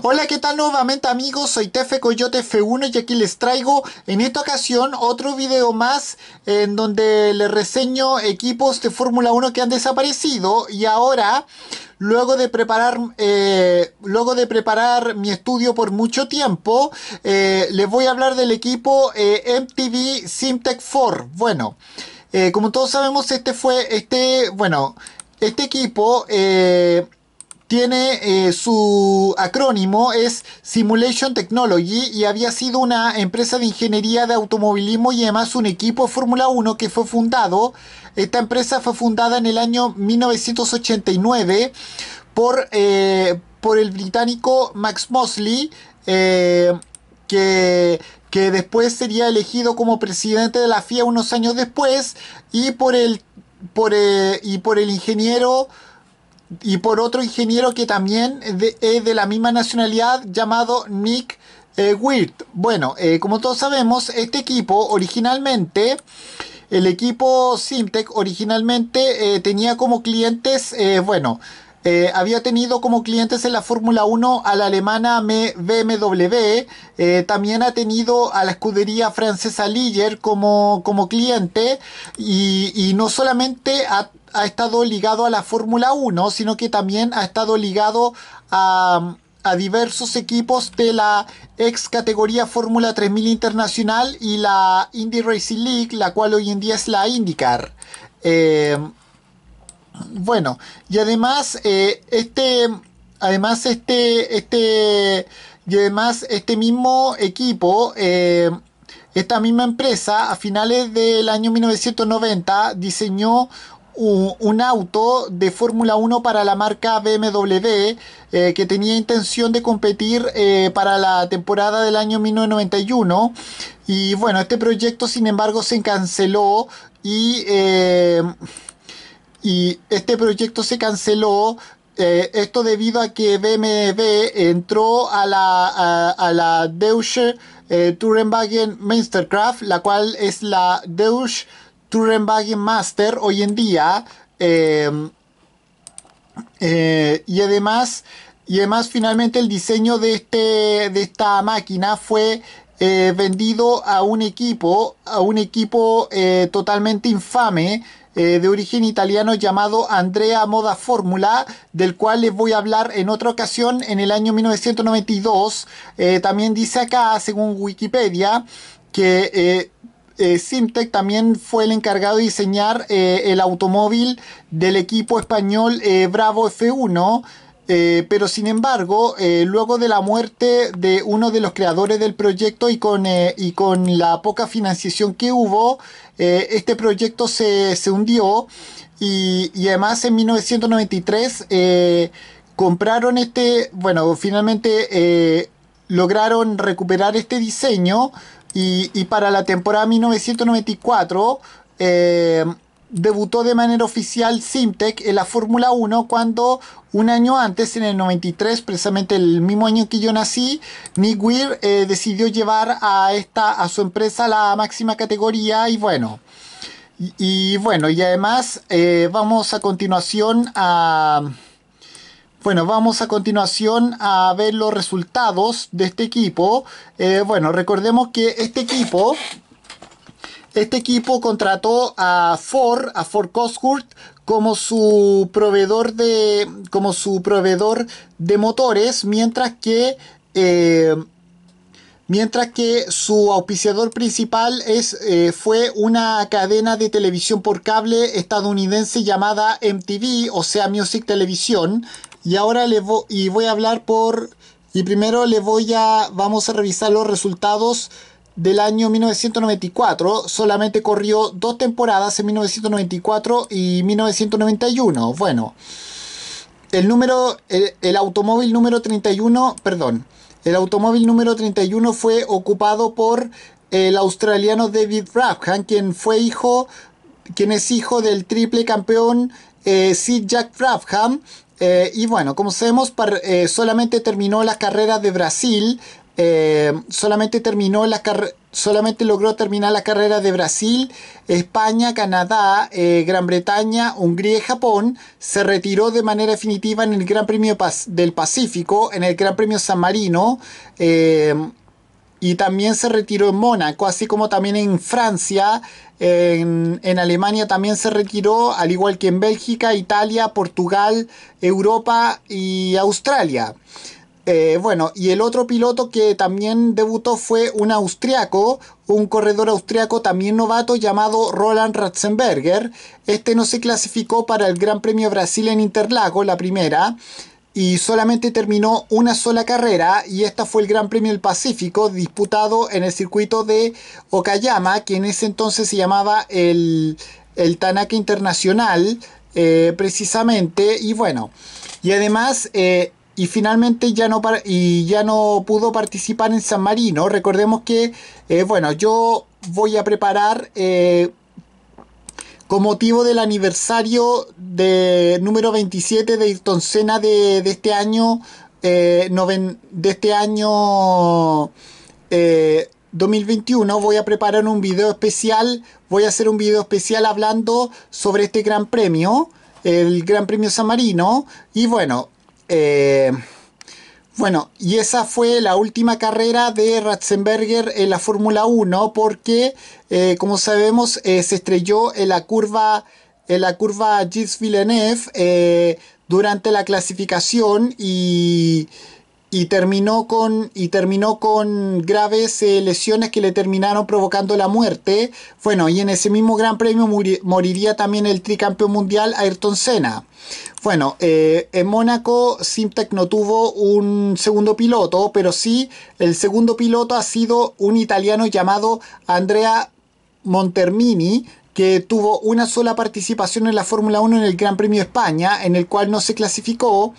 Hola, ¿qué tal nuevamente amigos? Soy Tefe Coyote F1 y aquí les traigo en esta ocasión otro video más en donde les reseño equipos de Fórmula 1 que han desaparecido y ahora luego de preparar eh, luego de preparar mi estudio por mucho tiempo eh, les voy a hablar del equipo eh, MTV Simtech 4 bueno como todos sabemos este fue este bueno este equipo tiene eh, su acrónimo es Simulation Technology y había sido una empresa de ingeniería de automovilismo y además un equipo Fórmula 1 que fue fundado. Esta empresa fue fundada en el año 1989 por, eh, por el británico Max Mosley, eh, que, que después sería elegido como presidente de la FIA unos años después, y por el, por, y por el ingeniero y por otro ingeniero que también es de, la misma nacionalidad llamado Nick eh. Bueno, eh, como todos sabemos, este equipo originalmente, el equipo Simtech originalmente eh, tenía como clientes, bueno, había tenido como clientes en la Fórmula 1 a la alemana BMW, también ha tenido a la escudería francesa Ligier como, como cliente y, y no solamente a ha estado ligado a la Fórmula 1, sino que también ha estado ligado a, diversos equipos de la ex categoría Fórmula 3000 Internacional y la Indy Racing League, la cual hoy en día es la IndyCar. Eh, bueno, y además eh, este, además este, este, y además este mismo equipo, eh, esta misma empresa, a finales del año 1990 diseñó un, auto de Fórmula 1 para la marca BMW eh, que tenía intención de competir eh, para la temporada del año 1991 y bueno este proyecto sin embargo se canceló y, eh, y este proyecto se canceló esto debido a que BMW entró a la, a, la Deutsche Tourenwagen Meisterkraft la cual es la Deutsche Tourenwagen Master hoy en día. Em, eh, y además, y además finalmente el diseño de, este, de esta máquina fue eh, vendido a un equipo, a un equipo eh, totalmente infame. de origen italiano llamado Andrea Moda Fórmula, del cual les voy a hablar en otra ocasión en el año 1992. también dice acá, según Wikipedia, que eh, también fue el encargado de diseñar eh, el automóvil del equipo español eh, Bravo F1. pero sin embargo, luego de la muerte de uno de los creadores del proyecto y con, y con la poca financiación que hubo, este proyecto se, hundió y, y, además en 1993 compraron este, bueno, finalmente lograron recuperar este diseño y, para la temporada 1994 eh, debutó de manera oficial Simtech en la Fórmula 1 cuando un año antes, en el 93, precisamente el mismo año que yo nací, Nick Weir eh, decidió llevar a, esta, a su empresa a la máxima categoría y bueno. Y, bueno, y además eh, vamos a continuación a... Bueno, vamos a continuación a ver los resultados de este equipo. Eh, bueno, recordemos que este equipo, este equipo contrató a Ford, a Ford Cosworth como su proveedor de, como su proveedor de motores, mientras que eh, mientras que su auspiciador principal es, eh, fue una cadena de televisión por cable estadounidense llamada MTV, o sea Music Television, y ahora le voy, y voy a hablar por... Y primero le voy a... Vamos a revisar los resultados del año 1994. Solamente corrió dos temporadas en 1994 y 1991. Bueno. El número... El, automóvil número 31... Perdón. El automóvil número 31 fue ocupado por el australiano David Brabham, quien fue hijo, quien es hijo del triple campeón eh, Sid Jack Brabham, eh, y bueno, como sabemos, eh, solamente terminó las carreras de Brasil eh, solamente terminó la solamente logró terminar la carrera de Brasil, España, Canadá, Gran Bretaña, Hungría y Japón. Se retiró de manera definitiva en el Gran Premio del Pacífico, en el Gran Premio San Marino. Y también se retiró en Mónaco, así como también en Francia, en, en, Alemania también se retiró, al igual que en Bélgica, Italia, Portugal, Europa y Australia. Eh, bueno, y el otro piloto que también debutó fue un austriaco, un corredor austriaco también novato llamado Roland Ratzenberger. Este no se clasificó para el Gran Premio Brasil en Interlago, la primera, y solamente terminó una sola carrera, y esta fue el Gran Premio del Pacífico, disputado en el circuito de Okayama, que en ese entonces se llamaba el, el Tanaka Internacional, eh, precisamente, y bueno, y además... Eh, y finalmente ya no, y ya no pudo participar en San Marino. Recordemos que, eh, bueno, yo voy a preparar con motivo del aniversario de número 27 de Ayrton Senna de, este año, eh, de este año 2021, voy a preparar un video especial, voy a hacer un video especial hablando sobre este gran premio el Gran Premio San Marino. Y bueno, eh, bueno, y esa fue la última carrera de Ratzenberger en la Fórmula 1 porque, eh, como sabemos, eh, se estrelló en la curva, en la curva Gilles Villeneuve durante la clasificación y y terminó con, y terminó con graves eh, lesiones que le terminaron provocando la muerte. Bueno, y en ese mismo Gran Premio moriría también el tricampeón mundial Ayrton Senna. Bueno, eh, en Mónaco Simtech no tuvo un segundo piloto, pero sí el segundo piloto ha sido un italiano llamado Andrea Montermini, que tuvo una sola participación en la Fórmula 1 en el Gran Premio España, en el cual no se clasificó.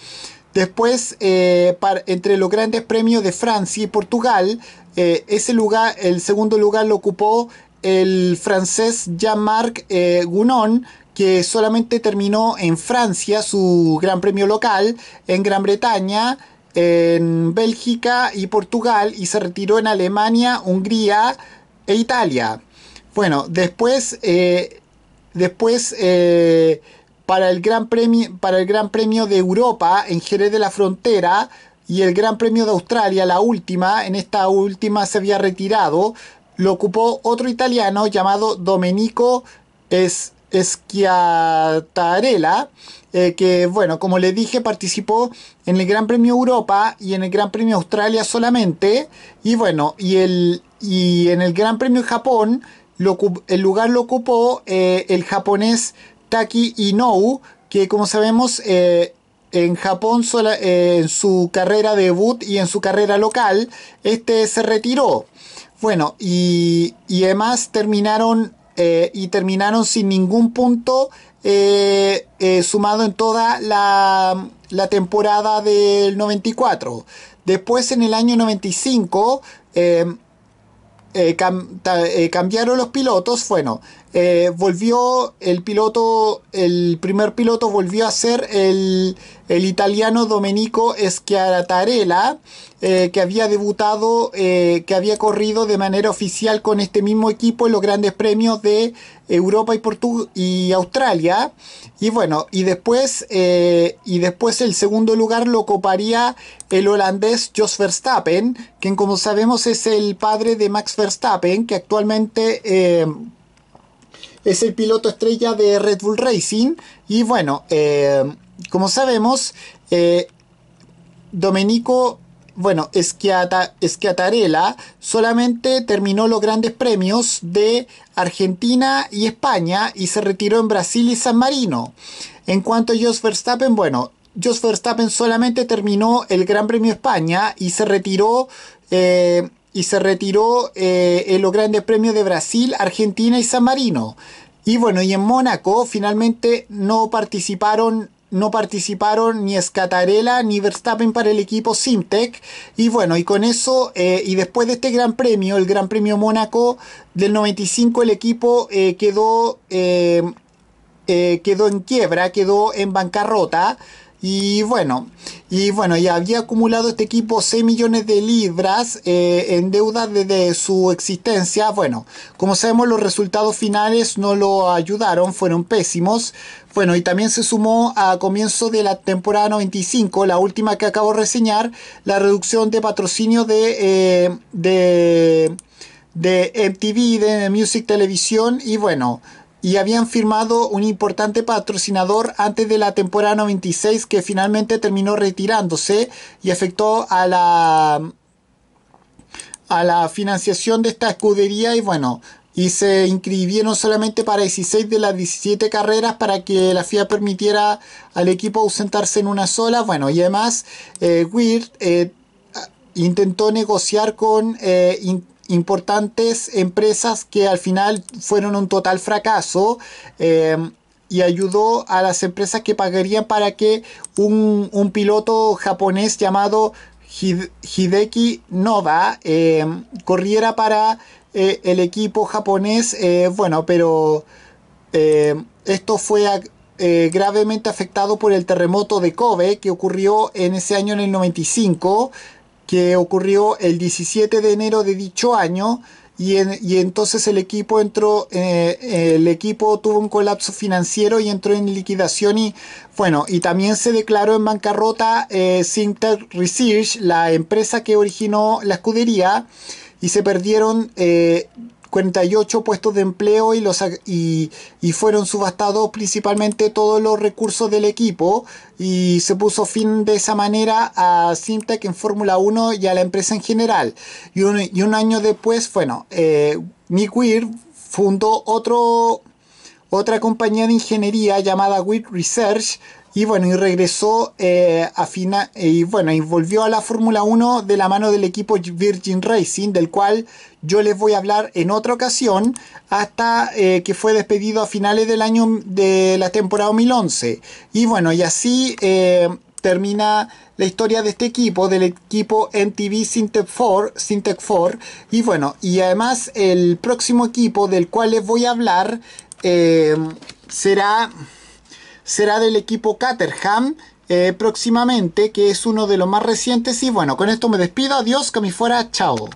Después, eh, entre los grandes premios de Francia y Portugal, eh, ese lugar, el segundo lugar lo ocupó el francés Jean-Marc eh, Gounon, que solamente terminó en Francia su gran premio local, en Gran Bretaña, en Bélgica y Portugal, y se retiró en Alemania, Hungría e Italia. Bueno, después, después para el Gran Premio, para el Gran Premio de Europa en Jerez de la Frontera y el Gran Premio de Australia, la última, en esta última se había retirado, lo ocupó otro italiano llamado Domenico Schiatarella, eh, que bueno, como le dije, participó en el Gran Premio Europa y en el Gran Premio Australia solamente, y bueno, y, el, y en el Gran Premio Japón, el lugar lo ocupó eh, el japonés Taki Inou, que como sabemos eh, en Japón eh, en su carrera debut y en su carrera local, este se retiró. Bueno, y, además terminaron eh, y terminaron sin ningún punto sumado en toda la, la, temporada del 94. Después en el año 95 cambiaron los pilotos. Bueno, eh, volvió el piloto, el primer piloto volvió a ser el, el italiano Domenico Schiarattarella, eh, que había debutado, eh, que había corrido de manera oficial con este mismo equipo en los grandes premios de Europa y, y Australia. Y bueno, y después, y después el segundo lugar lo ocuparía el holandés Jos Verstappen, quien como sabemos es el padre de Max Verstappen, que actualmente es el piloto estrella de Red Bull Racing. Y bueno, eh, como sabemos, eh, Domenico bueno, Schiatarella solamente terminó los grandes premios de Argentina y España y se retiró en Brasil y San Marino. En cuanto a Jos Verstappen, bueno, Jos Verstappen solamente terminó el Gran Premio España y se retiró eh, y se retiró eh, en los grandes premios de Brasil, Argentina y San Marino. Y bueno, y en Mónaco finalmente no participaron no participaron ni Scatarella ni Verstappen para el equipo Simtech. Y bueno, y con eso, eh, y después de este Gran Premio, el Gran Premio Mónaco del 95, el equipo eh, quedó, quedó en quiebra, quedó en bancarrota. Y bueno, y bueno, ya había acumulado este equipo 6 millones de libras eh, en deuda desde su existencia. Bueno, como sabemos los resultados finales no lo ayudaron, fueron pésimos. Bueno, y también se sumó a comienzo de la temporada 95, la última que acabo de reseñar, la reducción de patrocinio de, eh, de, de MTV, de Music Televisión y bueno, y habían firmado un importante patrocinador antes de la temporada 96 que finalmente terminó retirándose y afectó a la a la financiación de esta escudería y bueno y se inscribieron solamente para 16 de las 17 carreras para que la FIA permitiera al equipo ausentarse en una sola. Bueno y además eh, eh, intentó negociar con eh, importantes empresas que al final fueron un total fracaso eh, y ayudó a las empresas que pagarían para que un, piloto japonés llamado Hideki Noda eh, corriera para eh, el equipo japonés. bueno, pero esto fue gravemente afectado por el terremoto de Kobe que ocurrió en ese año en el 95 que ocurrió el 17 de enero de dicho año y, entonces el equipo entró, eh, el equipo tuvo un colapso financiero y entró en liquidación y bueno, y también se declaró en bancarrota eh, Research, la empresa que originó la escudería y se perdieron eh, 48 puestos de empleo y, los, y, fueron subastados principalmente todos los recursos del equipo y se puso fin de esa manera a Simtech en Fórmula 1 y a la empresa en general. Y un, año después, bueno, eh, Nick Weir fundó otro, otra compañía de ingeniería llamada Weir Research y bueno, y regresó eh, a final, y bueno, y volvió a la Fórmula 1 de la mano del equipo Virgin Racing, del cual yo les voy a hablar en otra ocasión, hasta eh, que fue despedido a finales del año de la temporada 2011. Y bueno, y así eh, termina la historia de este equipo, del equipo MTV Syntec 4, Syntec 4. Y bueno, y además el próximo equipo del cual les voy a hablar será será del equipo Caterham eh, próximamente, que es uno de los más recientes. Y bueno, con esto me despido. Adiós, que me fuera. Chao.